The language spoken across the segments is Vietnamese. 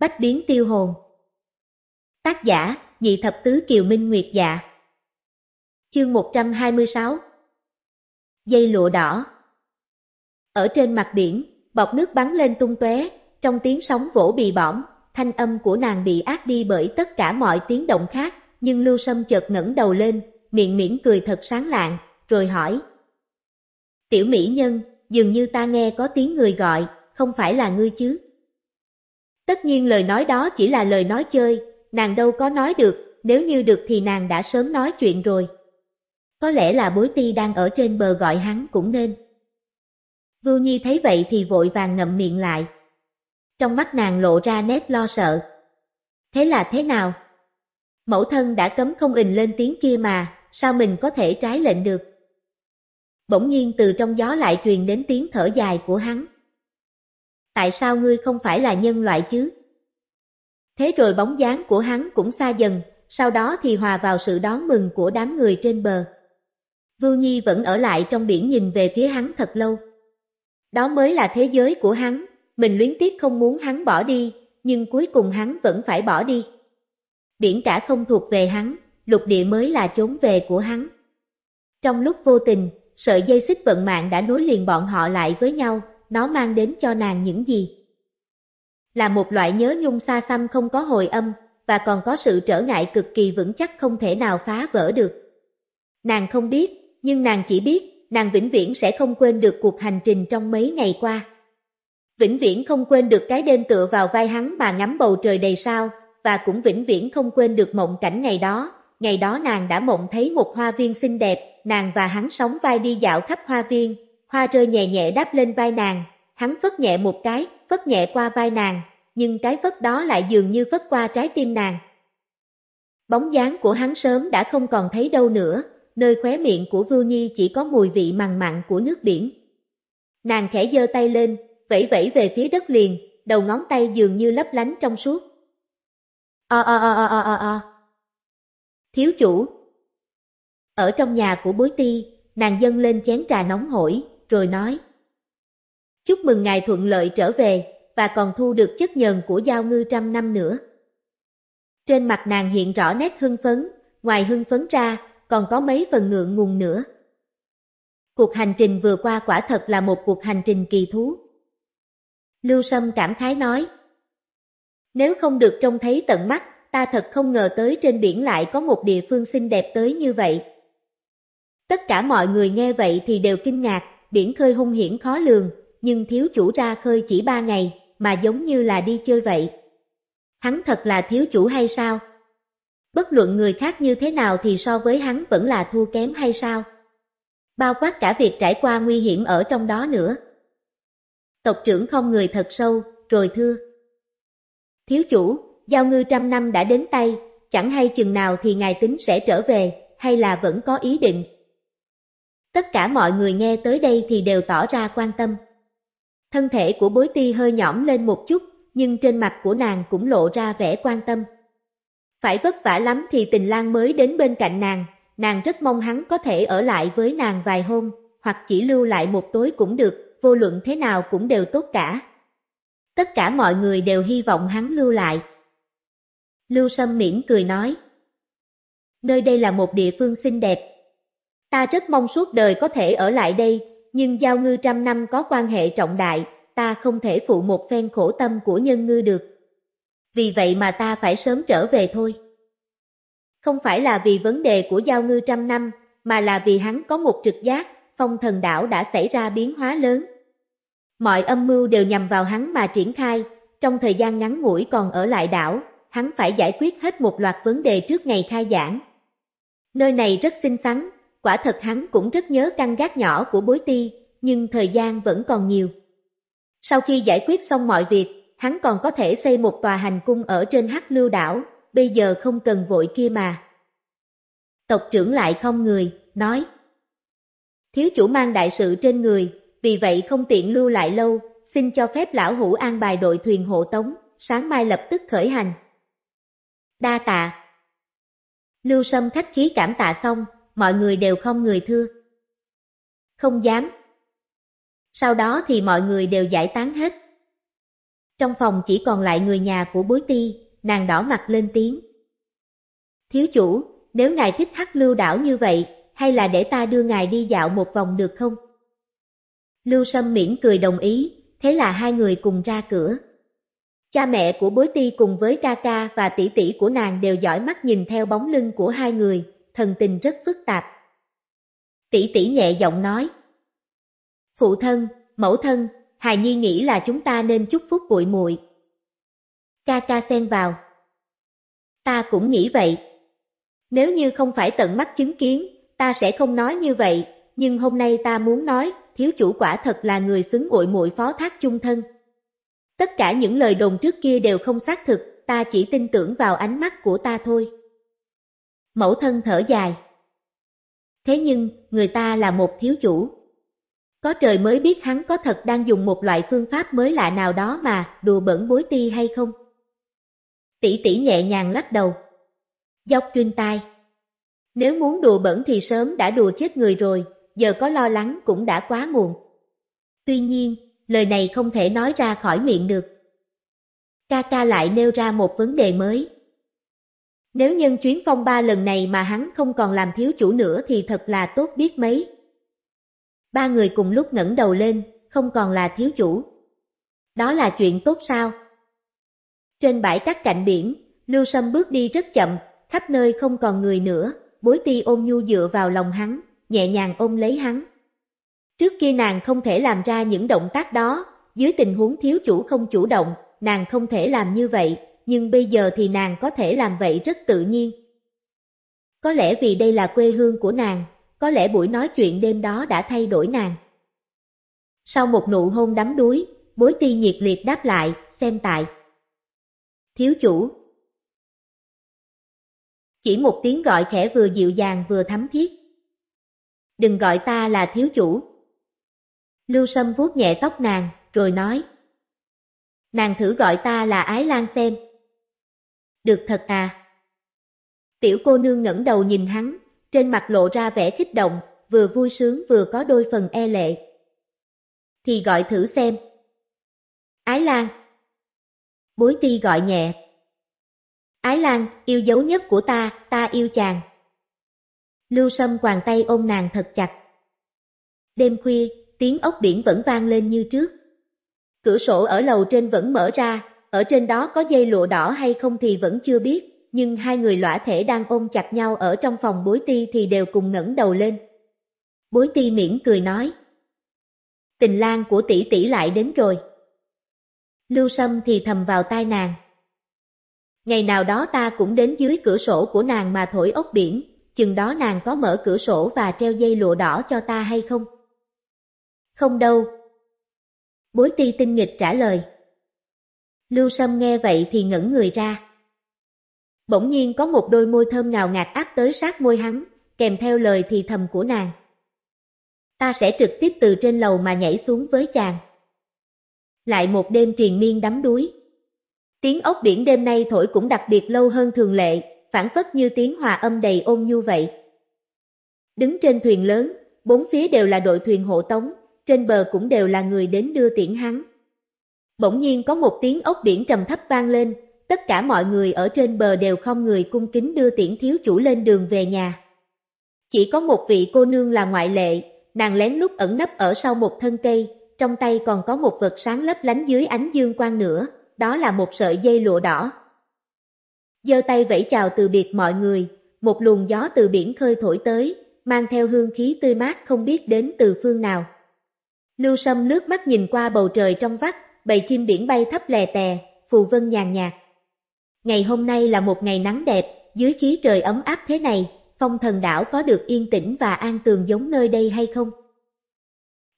Bách biến tiêu hồn Tác giả, nhị thập tứ Kiều Minh Nguyệt Dạ Chương 126 Dây lụa đỏ Ở trên mặt biển, bọt nước bắn lên tung tóe, trong tiếng sóng vỗ bì bõm, thanh âm của nàng bị át đi bởi tất cả mọi tiếng động khác, nhưng Lưu Sâm chợt ngẩng đầu lên, miệng mỉm cười thật sáng lạng, rồi hỏi. Tiểu mỹ nhân, dường như ta nghe có tiếng người gọi, không phải là ngươi chứ? Tất nhiên lời nói đó chỉ là lời nói chơi, nàng đâu có nói được, nếu như được thì nàng đã sớm nói chuyện rồi. Có lẽ là bối ti đang ở trên bờ gọi hắn cũng nên. Vưu Nhi thấy vậy thì vội vàng ngậm miệng lại. Trong mắt nàng lộ ra nét lo sợ. Thế là thế nào? Mẫu thân đã cấm không ình lên tiếng kia mà, sao mình có thể trái lệnh được? Bỗng nhiên từ trong gió lại truyền đến tiếng thở dài của hắn. Tại sao ngươi không phải là nhân loại chứ? Thế rồi bóng dáng của hắn cũng xa dần, sau đó thì hòa vào sự đón mừng của đám người trên bờ. Vưu Nhi vẫn ở lại trong biển nhìn về phía hắn thật lâu. Đó mới là thế giới của hắn, mình luyến tiếc không muốn hắn bỏ đi, nhưng cuối cùng hắn vẫn phải bỏ đi. Biển cả không thuộc về hắn, lục địa mới là chốn về của hắn. Trong lúc vô tình, sợi dây xích vận mạng đã nối liền bọn họ lại với nhau, nó mang đến cho nàng những gì? Là một loại nhớ nhung xa xăm không có hồi âm, và còn có sự trở ngại cực kỳ vững chắc không thể nào phá vỡ được. Nàng không biết, nhưng nàng chỉ biết, nàng vĩnh viễn sẽ không quên được cuộc hành trình trong mấy ngày qua. Vĩnh viễn không quên được cái đêm tựa vào vai hắn mà ngắm bầu trời đầy sao, và cũng vĩnh viễn không quên được mộng cảnh ngày đó. Ngày đó nàng đã mộng thấy một hoa viên xinh đẹp, nàng và hắn sóng vai đi dạo khắp hoa viên, hoa rơi nhẹ nhẹ đáp lên vai nàng, hắn phất nhẹ một cái, phất nhẹ qua vai nàng, nhưng cái phất đó lại dường như phất qua trái tim nàng. Bóng dáng của hắn sớm đã không còn thấy đâu nữa, nơi khóe miệng của Vưu Nhi chỉ có mùi vị mặn mặn của nước biển. Nàng khẽ giơ tay lên, vẫy vẫy về phía đất liền, đầu ngón tay dường như lấp lánh trong suốt. O o o o o o Thiếu chủ Ở trong nhà của bối ti, nàng dâng lên chén trà nóng hổi, rồi nói Chúc mừng ngài thuận lợi trở về, và còn thu được chất nhờn của giao ngư trăm năm nữa. Trên mặt nàng hiện rõ nét hưng phấn, ngoài hưng phấn ra, còn có mấy phần ngượng ngùng nữa. Cuộc hành trình vừa qua quả thật là một cuộc hành trình kỳ thú. Lưu Sâm cảm khái nói, Nếu không được trông thấy tận mắt, ta thật không ngờ tới trên biển lại có một địa phương xinh đẹp tới như vậy. Tất cả mọi người nghe vậy thì đều kinh ngạc, biển khơi hung hiểm khó lường, nhưng thiếu chủ ra khơi chỉ ba ngày, mà giống như là đi chơi vậy. Hắn thật là thiếu chủ hay sao? Bất luận người khác như thế nào thì so với hắn vẫn là thua kém hay sao? Bao quát cả việc trải qua nguy hiểm ở trong đó nữa. Tộc trưởng không người thật sâu, rồi thưa. Thiếu chủ, giao ngư trăm năm đã đến tay, chẳng hay chừng nào thì ngài tính sẽ trở về, hay là vẫn có ý định. Tất cả mọi người nghe tới đây thì đều tỏ ra quan tâm. Thân thể của bối ti hơi nhõm lên một chút, nhưng trên mặt của nàng cũng lộ ra vẻ quan tâm. Phải vất vả lắm thì tình lang mới đến bên cạnh nàng, nàng rất mong hắn có thể ở lại với nàng vài hôm, hoặc chỉ lưu lại một tối cũng được, vô luận thế nào cũng đều tốt cả. Tất cả mọi người đều hy vọng hắn lưu lại. Lưu Sâm miễn cười nói. Nơi đây là một địa phương xinh đẹp. Ta rất mong suốt đời có thể ở lại đây, nhưng giao ngư trăm năm có quan hệ trọng đại, ta không thể phụ một phen khổ tâm của nhân ngư được. Vì vậy mà ta phải sớm trở về thôi. Không phải là vì vấn đề của giao ngư trăm năm, mà là vì hắn có một trực giác, phong thần đảo đã xảy ra biến hóa lớn. Mọi âm mưu đều nhằm vào hắn mà triển khai, trong thời gian ngắn ngủi còn ở lại đảo, hắn phải giải quyết hết một loạt vấn đề trước ngày khai giảng. Nơi này rất xinh xắn, quả thật hắn cũng rất nhớ căn gác nhỏ của bối ti, nhưng thời gian vẫn còn nhiều. Sau khi giải quyết xong mọi việc, hắn còn có thể xây một tòa hành cung ở trên hắc lưu đảo, bây giờ không cần vội kia mà. Tộc trưởng lại không người, nói. Thiếu chủ mang đại sự trên người, vì vậy không tiện lưu lại lâu, xin cho phép lão hủ an bài đội thuyền hộ tống, sáng mai lập tức khởi hành. Đa tạ. Lưu Sâm khách khí cảm tạ xong, mọi người đều không người thưa. Không dám. Sau đó thì mọi người đều giải tán hết. Trong phòng chỉ còn lại người nhà của bối ti, nàng đỏ mặt lên tiếng. Thiếu chủ, nếu ngài thích hắc lưu đảo như vậy, hay là để ta đưa ngài đi dạo một vòng được không? Lưu Sâm miễn cười đồng ý, thế là hai người cùng ra cửa. Cha mẹ của bối ti cùng với ca ca và tỷ tỷ của nàng đều dõi mắt nhìn theo bóng lưng của hai người, thần tình rất phức tạp. Tỷ tỷ nhẹ giọng nói. Phụ thân, mẫu thân, hài nhi nghĩ là chúng ta nên chúc phúc bụi muội. Ca ca xen vào. Ta cũng nghĩ vậy. Nếu như không phải tận mắt chứng kiến, ta sẽ không nói như vậy, nhưng hôm nay ta muốn nói, thiếu chủ quả thật là người xứng bụi muội phó thác chung thân. Tất cả những lời đồn trước kia đều không xác thực, ta chỉ tin tưởng vào ánh mắt của ta thôi. Mẫu thân thở dài. Thế nhưng, người ta là một thiếu chủ. Có trời mới biết hắn có thật đang dùng một loại phương pháp mới lạ nào đó mà đùa bẩn bối ti hay không. Tỷ tỷ nhẹ nhàng lắc đầu. Dọc chuyên tai. Nếu muốn đùa bẩn thì sớm đã đùa chết người rồi, giờ có lo lắng cũng đã quá muộn. Tuy nhiên, lời này không thể nói ra khỏi miệng được. Ca ca lại nêu ra một vấn đề mới. Nếu nhân chuyến phong ba lần này mà hắn không còn làm thiếu chủ nữa thì thật là tốt biết mấy. Ba người cùng lúc ngẩng đầu lên, không còn là thiếu chủ. Đó là chuyện tốt sao? Trên bãi cát cạnh biển, Lưu Sâm bước đi rất chậm, khắp nơi không còn người nữa, bối ti ôm nhu dựa vào lòng hắn, nhẹ nhàng ôm lấy hắn. Trước kia nàng không thể làm ra những động tác đó, dưới tình huống thiếu chủ không chủ động, nàng không thể làm như vậy, nhưng bây giờ thì nàng có thể làm vậy rất tự nhiên. Có lẽ vì đây là quê hương của nàng, có lẽ buổi nói chuyện đêm đó đã thay đổi nàng. Sau một nụ hôn đắm đuối, bối ti nhiệt liệt đáp lại, xem tại. Thiếu chủ. Chỉ một tiếng gọi khẽ vừa dịu dàng vừa thấm thiết. Đừng gọi ta là thiếu chủ. Lưu Sâm vuốt nhẹ tóc nàng, rồi nói. Nàng thử gọi ta là Ái Lan xem. Được thật à? Tiểu cô nương ngẩng đầu nhìn hắn, trên mặt lộ ra vẻ kích động, vừa vui sướng vừa có đôi phần e lệ. Thì gọi thử xem. Ái Lan. Bối ti gọi nhẹ. Ái Lan, yêu dấu nhất của ta, ta yêu chàng. Lưu Sâm quàng tay ôm nàng thật chặt. Đêm khuya, tiếng ốc biển vẫn vang lên như trước. Cửa sổ ở lầu trên vẫn mở ra, ở trên đó có dây lụa đỏ hay không thì vẫn chưa biết, nhưng hai người lõa thể đang ôm chặt nhau ở trong phòng bối ti thì đều cùng ngẩng đầu lên. Bối ti mỉm cười nói. Tình lang của tỷ tỷ lại đến rồi. Lưu Sâm thì thầm vào tai nàng. Ngày nào đó ta cũng đến dưới cửa sổ của nàng mà thổi ốc biển, chừng đó nàng có mở cửa sổ và treo dây lụa đỏ cho ta hay không? Không đâu. Bối ti tinh nghịch trả lời. Lưu Sâm nghe vậy thì ngẩn người ra. Bỗng nhiên có một đôi môi thơm ngào ngạt áp tới sát môi hắn, kèm theo lời thì thầm của nàng. Ta sẽ trực tiếp từ trên lầu mà nhảy xuống với chàng. Lại một đêm triền miên đắm đuối. Tiếng ốc biển đêm nay thổi cũng đặc biệt lâu hơn thường lệ, phản phất như tiếng hòa âm đầy ôn nhu vậy. Đứng trên thuyền lớn, bốn phía đều là đội thuyền hộ tống, trên bờ cũng đều là người đến đưa tiễn hắn. Bỗng nhiên có một tiếng ốc biển trầm thấp vang lên, tất cả mọi người ở trên bờ đều không người cung kính đưa tiễn thiếu chủ lên đường về nhà. Chỉ có một vị cô nương là ngoại lệ, nàng lén lút ẩn nấp ở sau một thân cây, trong tay còn có một vật sáng lấp lánh dưới ánh dương quang nữa, đó là một sợi dây lụa đỏ. giơ tay vẫy chào từ biệt mọi người, một luồng gió từ biển khơi thổi tới, mang theo hương khí tươi mát không biết đến từ phương nào. Lưu Sâm nước mắt nhìn qua bầu trời trong vắt, bầy chim biển bay thấp lè tè, phù vân nhàn nhạt. Ngày hôm nay là một ngày nắng đẹp, dưới khí trời ấm áp thế này, phong thần đảo có được yên tĩnh và an tường giống nơi đây hay không?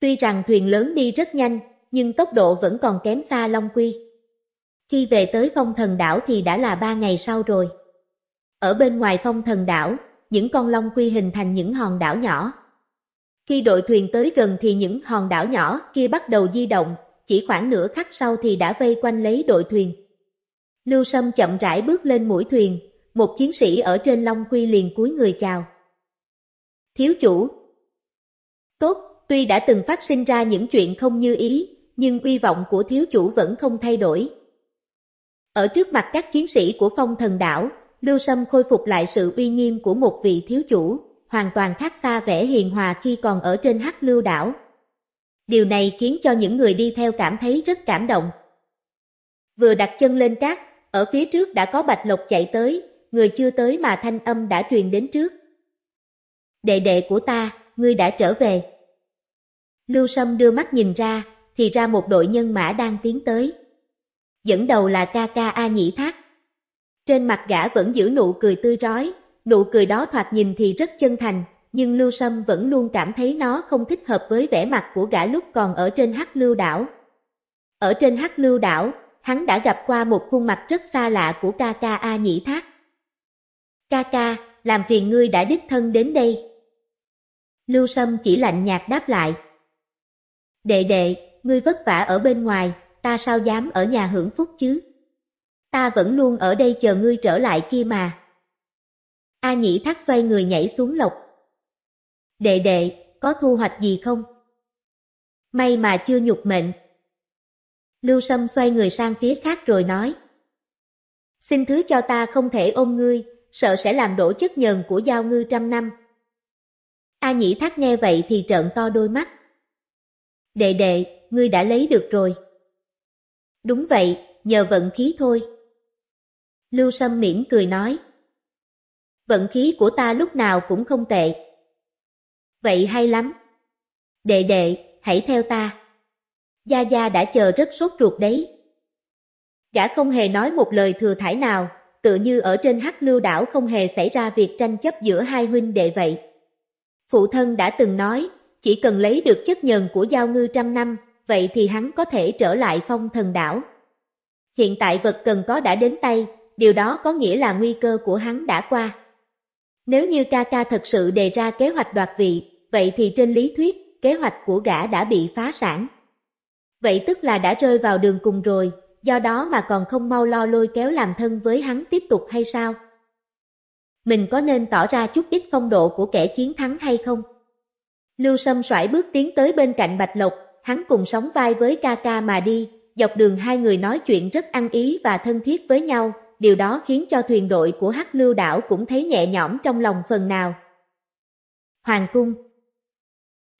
Tuy rằng thuyền lớn đi rất nhanh, nhưng tốc độ vẫn còn kém xa Long Quy. Khi về tới phong thần đảo thì đã là ba ngày sau rồi. Ở bên ngoài phong thần đảo, những con Long Quy hình thành những hòn đảo nhỏ. Khi đội thuyền tới gần thì những hòn đảo nhỏ kia bắt đầu di động, chỉ khoảng nửa khắc sau thì đã vây quanh lấy đội thuyền. Lưu Sâm chậm rãi bước lên mũi thuyền, một chiến sĩ ở trên Long Quy liền cúi người chào. Thiếu chủ Tốt, tuy đã từng phát sinh ra những chuyện không như ý, nhưng uy vọng của thiếu chủ vẫn không thay đổi. Ở trước mặt các chiến sĩ của phong thần đảo, Lưu Sâm khôi phục lại sự uy nghiêm của một vị thiếu chủ, hoàn toàn khác xa vẻ hiền hòa khi còn ở trên hắc lưu đảo. Điều này khiến cho những người đi theo cảm thấy rất cảm động. Vừa đặt chân lên cát, ở phía trước đã có bạch lộc chạy tới, người chưa tới mà thanh âm đã truyền đến trước. Đệ đệ của ta, ngươi đã trở về. Lưu Sâm đưa mắt nhìn ra, thì ra một đội nhân mã đang tiến tới. Dẫn đầu là ca ca A Nhĩ Thác. Trên mặt gã vẫn giữ nụ cười tươi rói, nụ cười đó thoạt nhìn thì rất chân thành, nhưng Lưu Sâm vẫn luôn cảm thấy nó không thích hợp với vẻ mặt của gã lúc còn ở trên Hắc Lưu đảo. Ở trên Hắc Lưu đảo, hắn đã gặp qua một khuôn mặt rất xa lạ của ca ca A Nhĩ Thác. Ca ca, làm phiền ngươi đã đích thân đến đây. Lưu Sâm chỉ lạnh nhạt đáp lại. Đệ đệ, ngươi vất vả ở bên ngoài, ta sao dám ở nhà hưởng phúc chứ? Ta vẫn luôn ở đây chờ ngươi trở lại kia mà. A Nhĩ Thác xoay người nhảy xuống lộc. Đệ đệ, có thu hoạch gì không? May mà chưa nhục mệnh. Lưu Sâm xoay người sang phía khác rồi nói. Xin thứ cho ta không thể ôm ngươi, sợ sẽ làm đổ chất nhờn của giao ngư trăm năm. A Nhĩ Thác nghe vậy thì trợn to đôi mắt. Đệ đệ, ngươi đã lấy được rồi. Đúng vậy, nhờ vận khí thôi. Lưu Sâm miễn cười nói. Vận khí của ta lúc nào cũng không tệ. Vậy hay lắm. Đệ đệ, hãy theo ta. Gia Gia đã chờ rất sốt ruột đấy. Gã không hề nói một lời thừa thải nào, tự như ở trên hắc lưu đảo không hề xảy ra việc tranh chấp giữa hai huynh đệ vậy. Phụ thân đã từng nói, chỉ cần lấy được chất nhờn của giao ngư trăm năm, vậy thì hắn có thể trở lại phong thần đảo. Hiện tại vật cần có đã đến tay, điều đó có nghĩa là nguy cơ của hắn đã qua. Nếu như ca ca thật sự đề ra kế hoạch đoạt vị, vậy thì trên lý thuyết, kế hoạch của gã đã bị phá sản. Vậy tức là đã rơi vào đường cùng rồi, do đó mà còn không mau lo lôi kéo làm thân với hắn tiếp tục hay sao? Mình có nên tỏ ra chút ít phong độ của kẻ chiến thắng hay không? Lưu Sâm xoải bước tiến tới bên cạnh Bạch Lộc, hắn cùng sóng vai với ca ca mà đi, dọc đường hai người nói chuyện rất ăn ý và thân thiết với nhau, điều đó khiến cho thuyền đội của Hắc Lưu đảo cũng thấy nhẹ nhõm trong lòng phần nào. Hoàng cung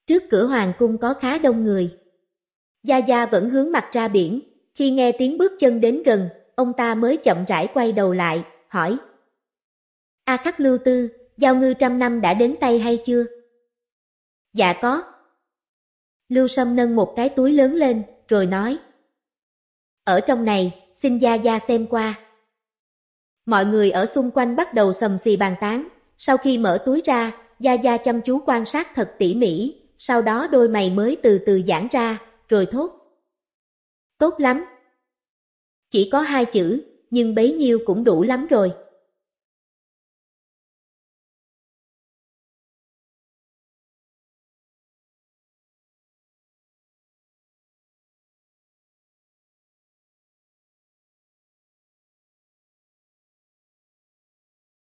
Trước cửa Hoàng cung có khá đông người. Gia Gia vẫn hướng mặt ra biển, khi nghe tiếng bước chân đến gần, ông ta mới chậm rãi quay đầu lại, hỏi. A Khắc Lưu Tư, giao ngư trăm năm đã đến tay hay chưa? Dạ có. Lưu Sâm nâng một cái túi lớn lên, rồi nói. Ở trong này, xin Gia Gia xem qua. Mọi người ở xung quanh bắt đầu sầm xì bàn tán, sau khi mở túi ra, Gia Gia chăm chú quan sát thật tỉ mỉ, sau đó đôi mày mới từ từ giãn ra, rồi thốt. Tốt lắm. Chỉ có hai chữ, nhưng bấy nhiêu cũng đủ lắm rồi.